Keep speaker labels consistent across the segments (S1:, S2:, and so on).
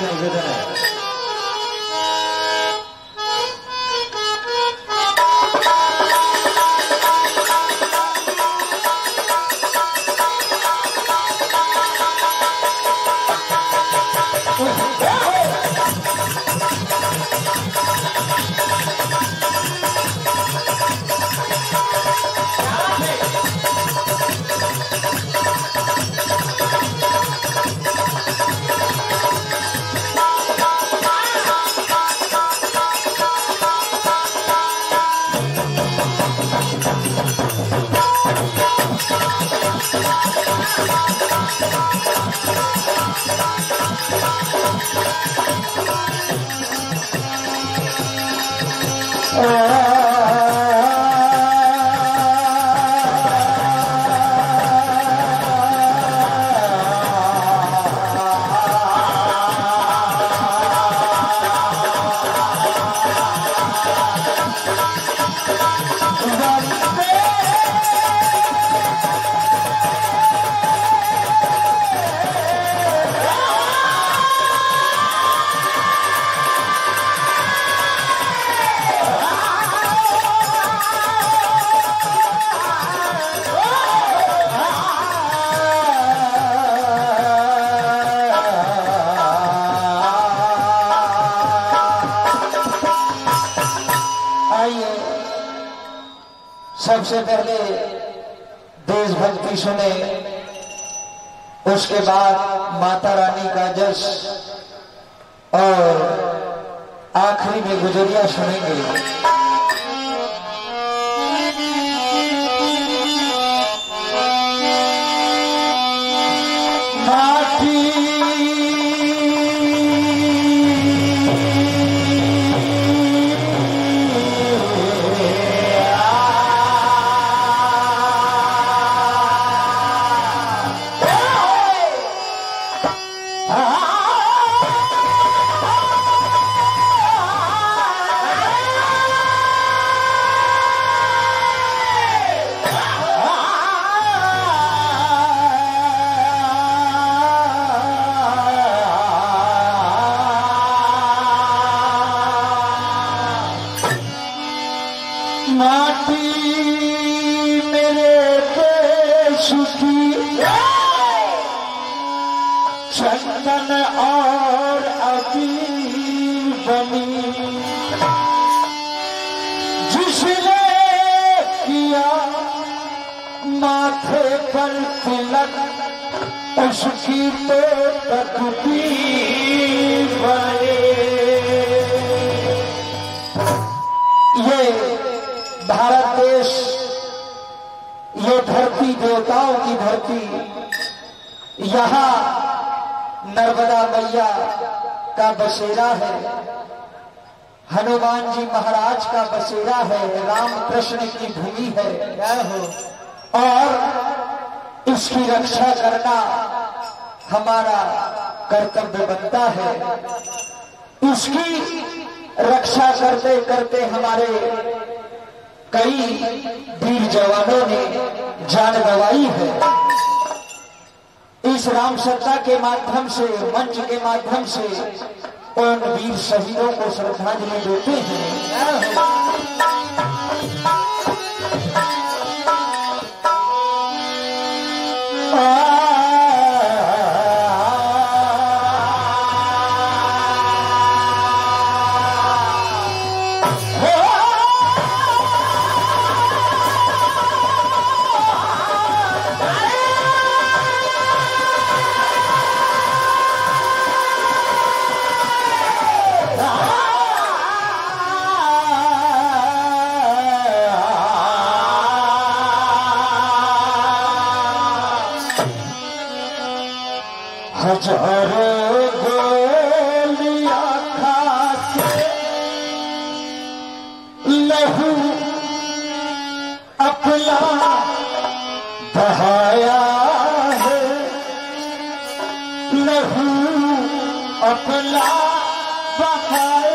S1: 掌声，对不对？Oh.
S2: आइए सबसे पहले देशभक्ति सुने, उसके बाद माता रानी का जश और आखिरी में गुजरिया सुनेंगे। और अभी बनी। किया माथे पर तिलक तो तकदीर बने देवताओं की धरती यहाँ नर्मदा मैया का बसेरा है। हनुमान जी महाराज का बसेरा है। राम कृष्ण की भूमि है। क्या हो और इसकी रक्षा करना हमारा कर्तव्य बनता है। इसकी रक्षा करते करते हमारे कई वीर जवानों ने जान गवाई है। इस राम सत्ता के माध्यम से, मंच के माध्यम से, उन वीर शहीदों को श्रद्धांजलि देते हैं। लहू बहाया है। लहू बहाया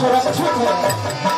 S2: Thank you.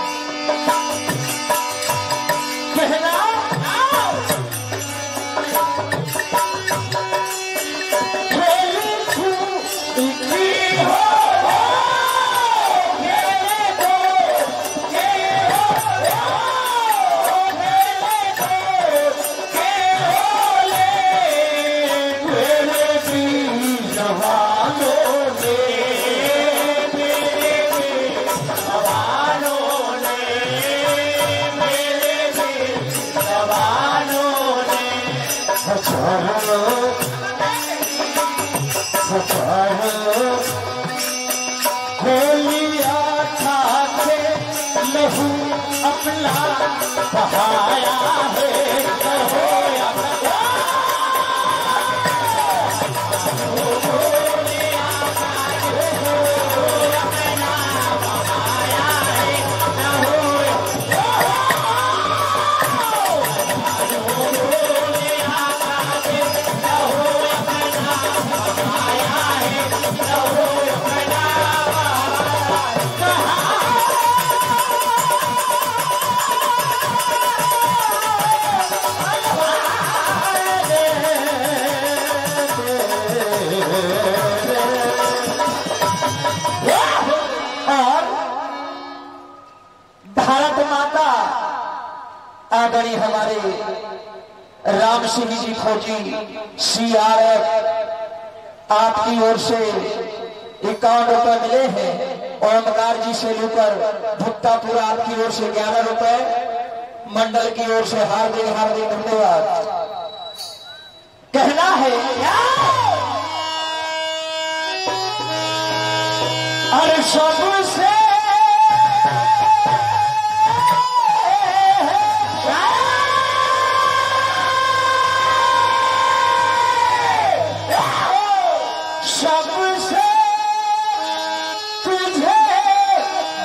S2: भारत माता, आदरणीय हमारे राम सिंह जी फौजी सीआरएफ आपकी ओर से इक्यावन रुपए मिले हैं और ओमकार जी से लेकर भुट्टापुर आपकी ओर से ग्यारह रुपए, मंडल की ओर से हार्दिक हार्दिक धन्यवाद। कहना है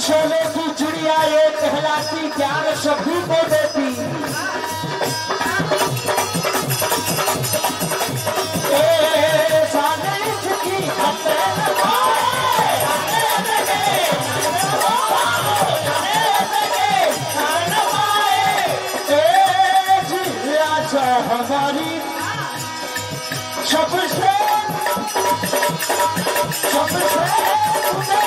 S2: सोने की चिड़िया ये कहलाती ज्ञान सभी को देती। हमारी सबसे सबसे